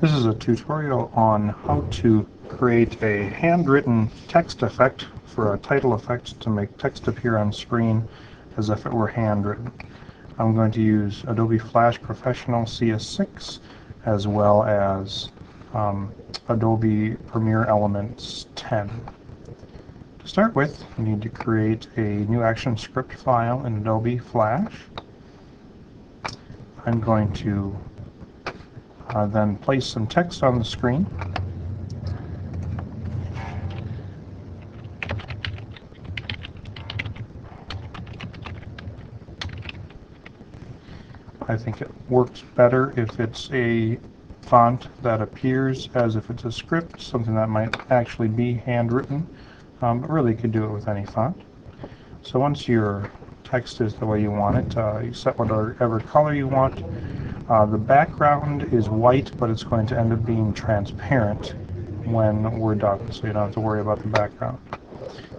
This is a tutorial on how to create a handwritten text effect for a title effect to make text appear on screen as if it were handwritten. I'm going to use Adobe Flash Professional CS6 as well as um, Adobe Premiere Elements 10. To start with, you need to create a new ActionScript file in Adobe Flash. I'm going to uh, then place some text on the screen. I think it works better if it's a font that appears as if it's a script, something that might actually be handwritten, um, but really you could do it with any font. So once your text is the way you want it, uh, you set whatever color you want, uh, the background is white, but it's going to end up being transparent when we're done, so you don't have to worry about the background.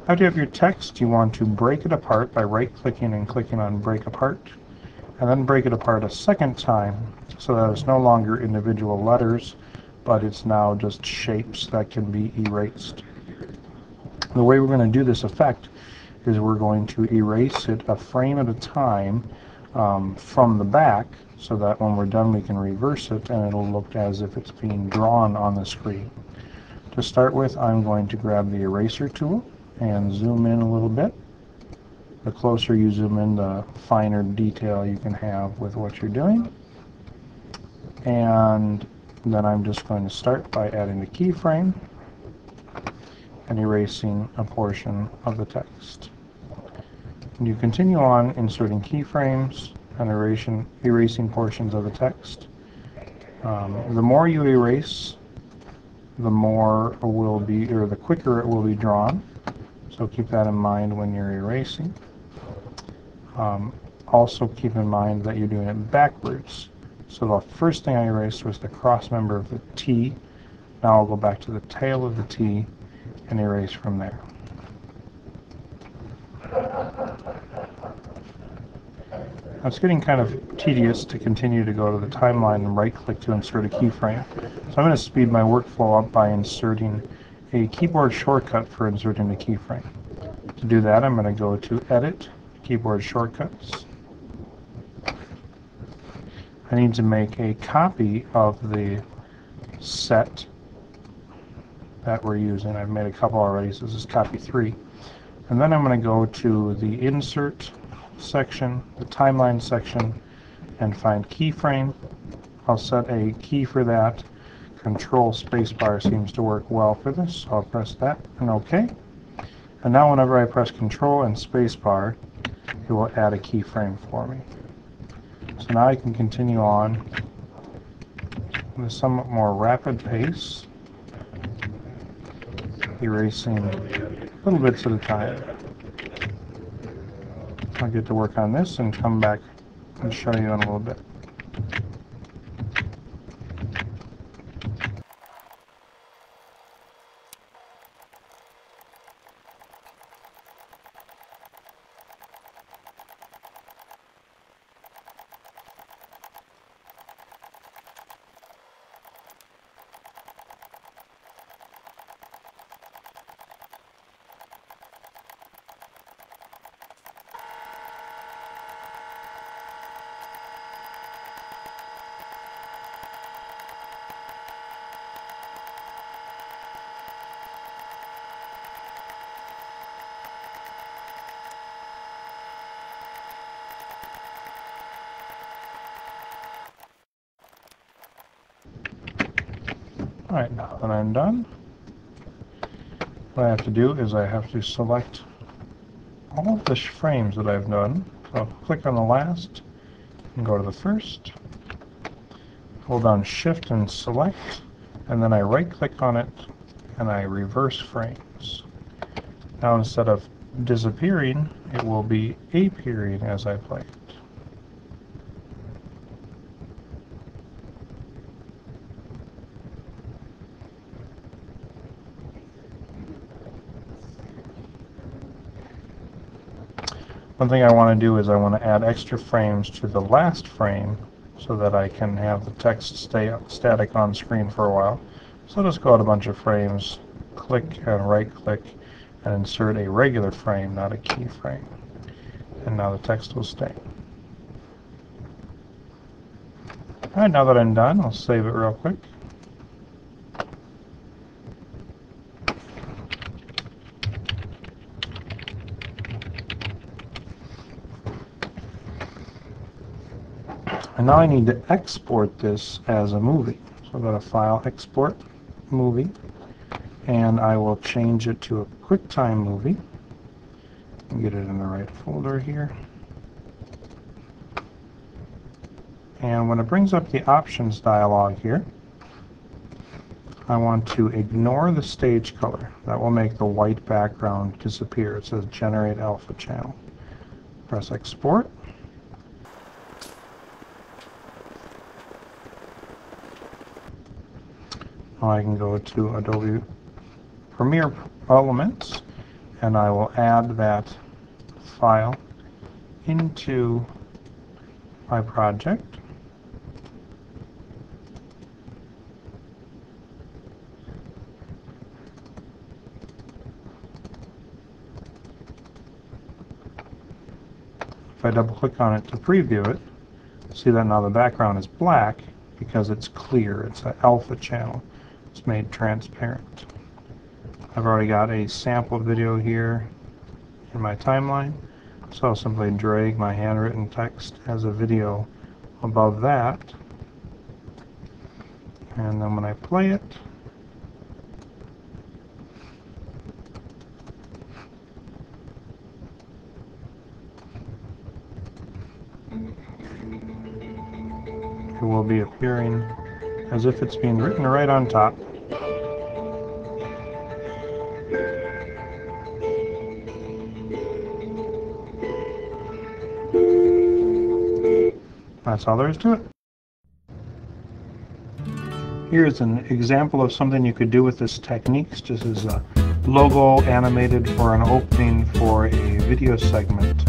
After you have your text, you want to break it apart by right-clicking and clicking on Break Apart, and then break it apart a second time so that it's no longer individual letters, but it's now just shapes that can be erased. The way we're going to do this effect is we're going to erase it a frame at a time um, from the back so that when we're done we can reverse it and it'll look as if it's being drawn on the screen. To start with I'm going to grab the eraser tool and zoom in a little bit. The closer you zoom in the finer detail you can have with what you're doing. And then I'm just going to start by adding the keyframe and erasing a portion of the text. You continue on inserting keyframes and erasing, erasing portions of the text. Um, the more you erase, the more will be, or the quicker it will be drawn. So keep that in mind when you're erasing. Um, also keep in mind that you're doing it backwards. So the first thing I erased was the cross member of the T. Now I'll go back to the tail of the T and erase from there. It's getting kind of tedious to continue to go to the timeline and right click to insert a keyframe. So I'm going to speed my workflow up by inserting a keyboard shortcut for inserting a keyframe. To do that I'm going to go to Edit, Keyboard Shortcuts. I need to make a copy of the set that we're using. I've made a couple already, so this is copy 3. And then I'm going to go to the Insert section, the timeline section, and find keyframe. I'll set a key for that. Control spacebar seems to work well for this, so I'll press that and OK. And now whenever I press Control and spacebar, it will add a keyframe for me. So now I can continue on with a somewhat more rapid pace, erasing little bits at a time. I'll get to work on this and come back and show you in a little bit. Alright, now that I'm done, what I have to do is I have to select all of the frames that I've done. So click on the last and go to the first. Hold down shift and select and then I right click on it and I reverse frames. Now instead of disappearing, it will be appearing as I play it. One thing I want to do is I want to add extra frames to the last frame so that I can have the text stay static on screen for a while. So just go out a bunch of frames, click and right click, and insert a regular frame, not a keyframe. And now the text will stay. Alright, now that I'm done, I'll save it real quick. And now I need to export this as a movie. So I'll go to File, Export, Movie, and I will change it to a QuickTime movie. And get it in the right folder here. And when it brings up the options dialog here, I want to ignore the stage color. That will make the white background disappear. It says generate alpha channel. Press export. I can go to Adobe Premiere Elements and I will add that file into my project. If I double click on it to preview it, see that now the background is black because it's clear. It's an alpha channel. It's made transparent. I've already got a sample video here in my timeline, so I'll simply drag my handwritten text as a video above that. And then when I play it, it will be appearing as if it's being written right on top. That's all there is to it. Here's an example of something you could do with this technique. This is a logo animated for an opening for a video segment.